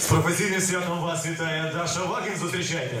З професійним святом вас вітає Даша Вагін. Зустрічайте.